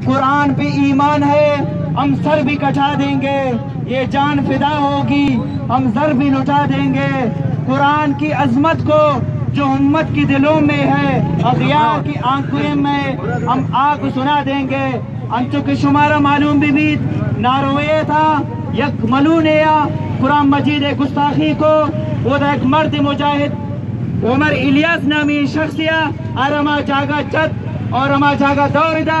कुरान पे ईमान है हम सर भी कटा देंगे ये जान फिदा होगी हम सर भी लुटा देंगे। कुरान की अजमत को जो उम्मत की दिलों में है अखियार की आँखों में हम आग सुना देंगे। अंचु के शुमारा मालूम भी, भी नारोए था यक मलून कुरान मजीद गुस्ताखी को। वो एक मर्द मुजाहिद उमर इलियास नामी शख्सिया अरमा जागा चत और अमा जागा दौरदा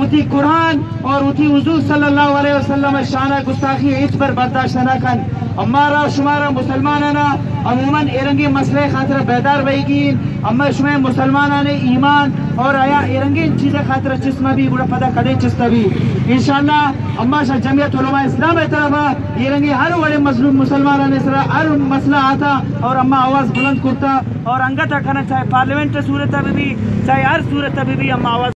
उठी कुरान और उठी हजूर सल्लल्लाहु अलैहि वसल्लम शाना गुस्ताखी इस पर बर्दाश्त न कन हमारा शुमारा मुसलमान ना अमूमन इरंगी मसले खातर बेदार बहेगी अम्मा शुमे मुसलमान ने ईमान और आया इरंगी चीज़ें खातर चिस्मा भी बुरा पता कदे चिस्ता भी। इंशाल्लाह, अम्मा शाह जमियत इस्लाम तरफ़ इरंगी हर बड़े मजलूम मुसलमान ने हर मसला आता और अम्मा आवाज़ बुलंद करता और अंगत रखना चाहे पार्लियामेंट सूरत अभी भी, चाहे हर सूरत अभी भी अम्मा आवाज़